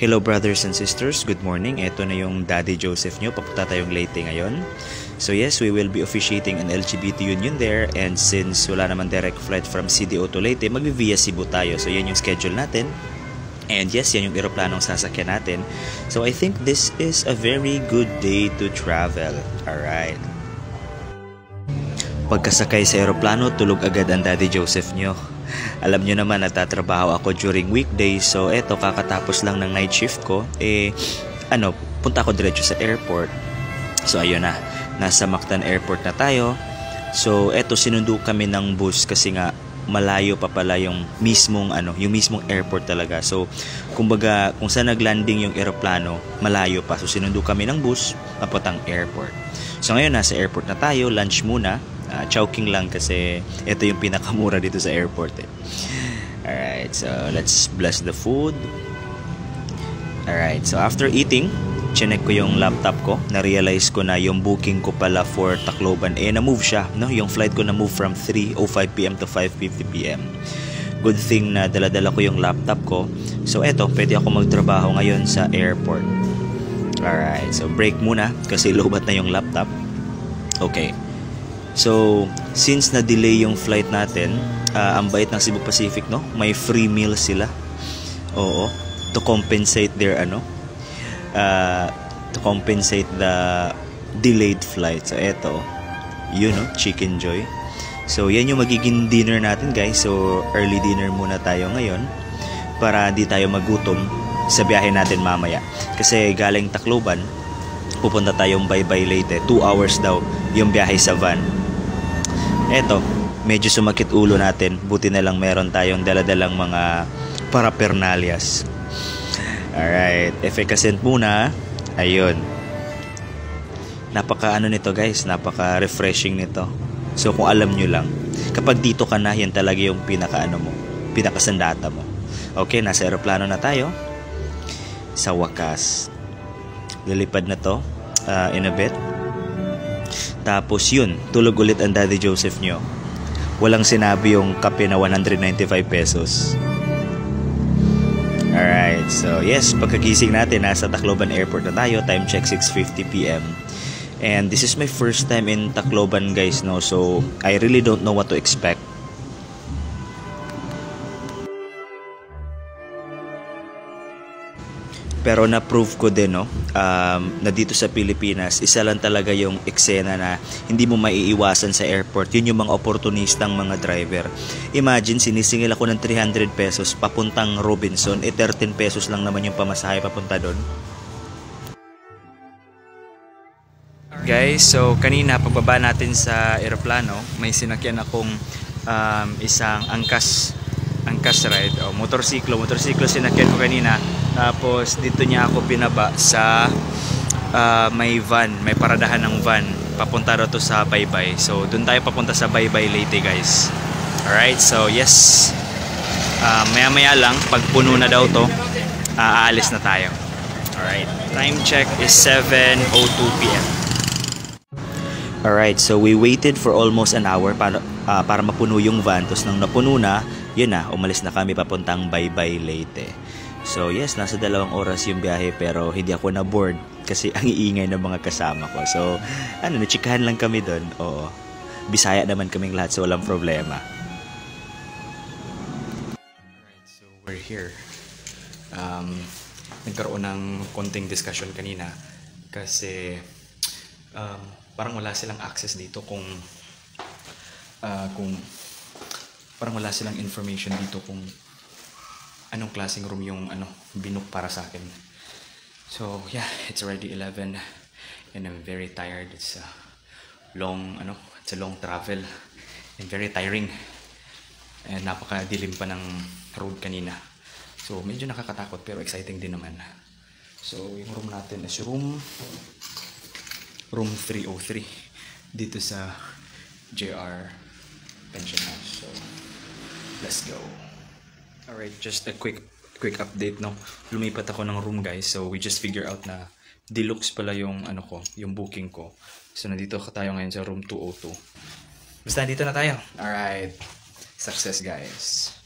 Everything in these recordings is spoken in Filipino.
Hello brothers and sisters, good morning. Ito na yung Daddy Joseph nyo. Papunta tayong Leyte ngayon. So yes, we will be officiating an LGBT union there and since wala naman direct flight from CDO to Leyte, mag-via Cebu tayo. So yan yung schedule natin. And yes, yan yung eroplanong sasakyan natin. So I think this is a very good day to travel. Alright. Pagkasakay sa eroplano, tulog agad ang Daddy Joseph nyo. Alam nyo naman, natatrabaho ako during weekdays. So, eto, kakatapos lang ng night shift ko. Eh, ano, punta ako diretso sa airport. So, ayun na. Nasa Mactan Airport na tayo. So, eto, sinundo kami ng bus kasi nga, malayo pa pala yung mismong ano, yung mismong airport talaga. So, kumbaga, kung saan naglanding yung eroplano, malayo pa. So, sinundo kami ng bus papuntang airport. So, ngayon nasa airport na tayo, lunch muna. Uh, chowking lang kasi ito yung pinakamura dito sa airport eh. Alright, so let's bless the food. Alright, so after eating, chinek ko yung laptop ko. Na-realize ko na yung booking ko pala for Tacloban, eh na-move siya. No? Yung flight ko na-move from 3.05pm to 5.50pm. Good thing na dala-dala ko yung laptop ko. So eto, pwede ako magtrabaho ngayon sa airport. Alright, so break muna kasi lobat na yung laptop. Okay. So, since na-delay yung flight natin, uh, ang bait ng Cebu Pacific, no? May free meal sila. Oo. To compensate their, ano? Uh, to compensate the delayed flight. So, eto. Yun, no? Chicken Joy. So, yan yung magiging dinner natin, guys. So, early dinner muna tayo ngayon para di tayo magutom sa biyahe natin mamaya. Kasi galing Tacloban, pupunta tayong bye-bye Leyte. 2 hours daw yung biyahe sa van. Eto, medyo sumakit ulo natin. Buti na lang meron tayong daladalang mga parapernalyas. Alright, efficacent muna. Ayun. Napaka ano nito guys, napaka refreshing nito. So kung alam nyo lang, kapag dito ka na, yan talaga yung pinaka ano mo, pinakasandata mo. Okay, nasa aeroplano na tayo. Sa wakas. Lilipad na to uh, in a bit. Tapos yun, tulog ulit ang Daddy Joseph nyo. Walang sinabi yung kape na 195 pesos. Alright, so yes, pagkagising natin, nasa Tacloban Airport na tayo. Time check 6.50pm. And this is my first time in Tacloban guys, no? So, I really don't know what to expect. Pero na-prove ko din no, um, na dito sa Pilipinas, isa lang talaga yung eksena na hindi mo maiiwasan sa airport. Yun yung mga opportunistang mga driver. Imagine, sinisingil ako ng 300 pesos papuntang Robinson, eh 13 pesos lang naman yung pamasahe papunta doon. Guys, so kanina pagbaba natin sa eroplano, may sinakyan akong um, isang angkas angkas ride o motorsiklo motorsiklo sinakyan ko kanina tapos dito niya ako pinaba sa uh, may van may paradahan ng van. Papunta daw to sa Baybay. So dun tayo papunta sa Baybay Leyte guys. Alright so yes. Uh, maya maya lang pag puno na daw to aalis na tayo. Alright time check is 7.02pm alright so we waited for almost an hour para, uh, para mapuno yung van. Tapos nang napuno na yun na, umalis na kami papuntang Baybay Leyte. So yes, nasa dalawang oras yung biyahe pero hindi ako na bored kasi ang iingay ng mga kasama ko. So ano, nachikahan lang kami doon. Oo. Bisaya naman kaming lahat so walang problema. Alright, so we're here. Um, nagkaroon ng konting discussion kanina kasi um, parang wala silang access dito kung uh, kung parang wala silang information dito kung anong klaseng room yung ano binook para sa akin. So yeah, it's already 11 and I'm very tired. It's a long ano, it's a long travel and very tiring. And napakadilim pa ng road kanina. So medyo nakakatakot pero exciting din naman. So yung room natin is room room 303 dito sa JR Pension House. So Let's go. Alright, just a quick quick update no. Lumipat ako ng room guys. So we just figure out na deluxe pala yung ano ko, yung booking ko. So nandito ka tayo ngayon sa room 202. Basta dito na tayo. Alright. Success guys.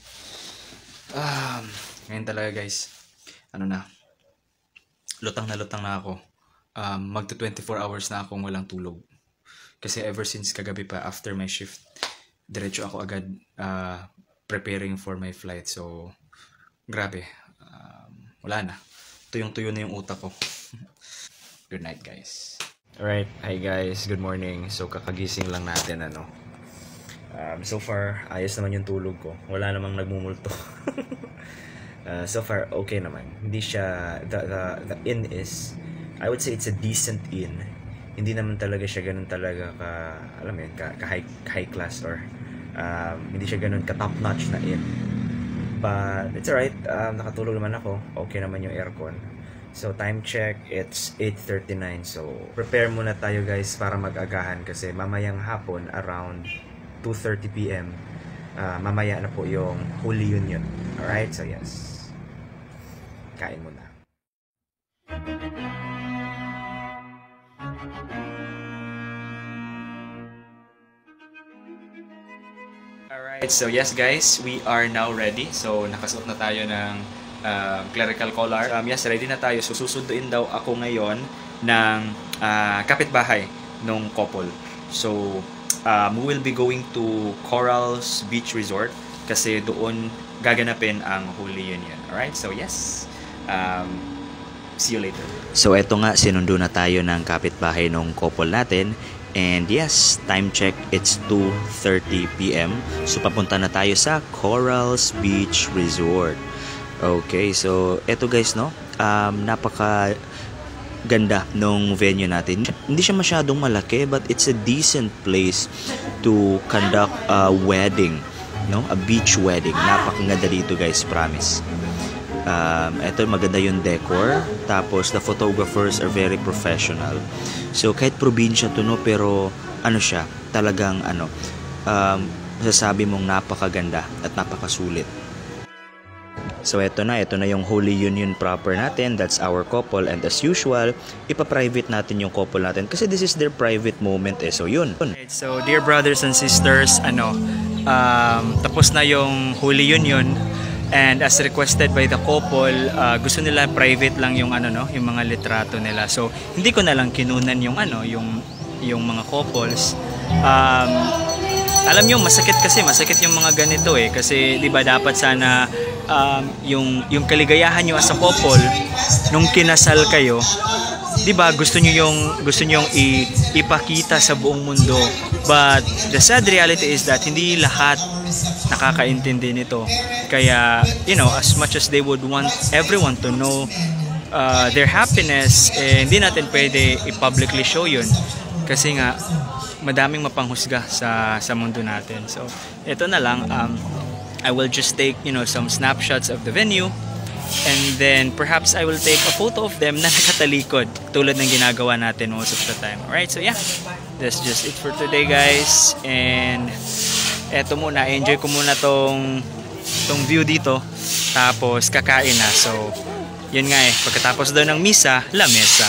Um, ngayon talaga guys. Ano na. lutang na lutang na ako. Um, magto 24 hours na akong walang tulog. Kasi ever since kagabi pa after my shift, diretso ako agad uh, preparing for my flight. So, grabe. Um, wala na. Tuyong-tuyo na yung utak ko. Good night, guys. Alright, hi guys, good morning. So, kakagising lang natin, ano. Um, so far, ayos naman yung tulog ko. Wala namang nagmumulto. uh, so far, okay naman. Hindi siya, the, the, the inn is, I would say it's a decent inn. Hindi naman talaga siya ganun talaga ka, alam mo yun, ka, ka high, high class or um, hindi siya ganun ka top notch na inn. But, it's alright. Um, nakatulog naman ako. Okay naman yung aircon. So, time check, it's 8.39. So, prepare muna tayo guys para mag-agahan kasi mamayang hapon around 2.30pm, uh, mamaya na po yung Holy Union. Alright? So, yes kain muna. Alright, so yes guys, we are now ready. So nakasuot na tayo ng uh, clerical collar. Um, yes, ready na tayo. So susunduin daw ako ngayon ng uh, kapitbahay nung couple. So um, we will be going to Corals Beach Resort kasi doon gaganapin ang Holy Union. Alright, so yes. Um, see you later. So eto nga, sinundo na tayo ng kapitbahay nung couple natin. And yes, time check, it's 2.30pm. So papunta na tayo sa Corals Beach Resort. Okay, so eto guys, no? Um, napaka ganda nung venue natin. Hindi siya masyadong malaki but it's a decent place to conduct a wedding, no? A beach wedding. Napakaganda dito guys, promise. Um, ito maganda yung decor. Tapos the photographers are very professional. So kahit probinsya to no, pero ano siya, talagang ano, um, masasabi mong napakaganda at napakasulit. So eto na, ito na yung Holy Union proper natin. That's our couple and as usual, ipa-private natin yung couple natin kasi this is their private moment eh. So yun. So dear brothers and sisters, ano, um, tapos na yung Holy Union and as requested by the couple, uh, gusto nila private lang yung ano no, yung mga litrato nila. So hindi ko na lang kinunan yung ano, yung yung mga couples. Um, alam niyo masakit kasi masakit yung mga ganito eh kasi 'di ba dapat sana um, yung yung kaligayahan niyo as a couple nung kinasal kayo 'di ba gusto niyo yung gusto niyo yung i, ipakita sa buong mundo. But the sad reality is that hindi lahat nakakaintindi nito. Kaya you know as much as they would want everyone to know uh, their happiness eh, hindi natin pwede i-publicly show yun. Kasi nga madaming mapanghusga sa sa mundo natin. So, ito na lang um I will just take, you know, some snapshots of the venue and then perhaps I will take a photo of them na nakatalikod tulad ng ginagawa natin most of the time. Alright, so yeah, that's just it for today guys. And eto muna, enjoy ko muna tong tong view dito. Tapos kakain na. So yun nga eh. Pagkatapos daw ng misa la mesa.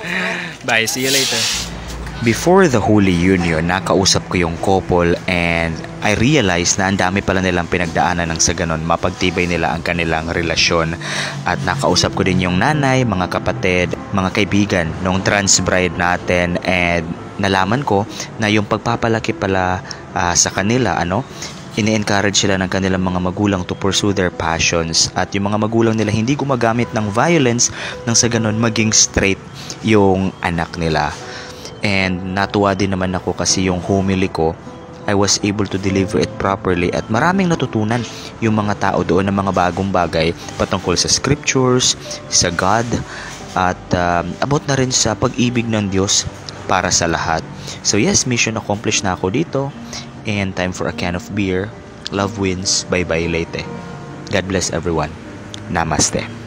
Bye. See you later Before the Holy Union, nakausap ko yung couple and I realized na ang dami pala nilang pinagdaanan ng sa ganon mapagtibay nila ang kanilang relasyon. At nakausap ko din yung nanay, mga kapatid, mga kaibigan nung trans bride natin and nalaman ko na yung pagpapalaki pala uh, sa kanila, ano, ini-encourage sila ng kanilang mga magulang to pursue their passions at yung mga magulang nila hindi gumagamit ng violence nang sa ganon maging straight yung anak nila. And natuwa din naman ako kasi yung homily ko, I was able to deliver it properly at maraming natutunan yung mga tao doon ng mga bagong bagay patungkol sa scriptures, sa God, at um, about na rin sa pag-ibig ng Diyos para sa lahat. So yes, mission accomplished na ako dito and time for a can of beer. Love wins. Bye-bye late. God bless everyone. Namaste.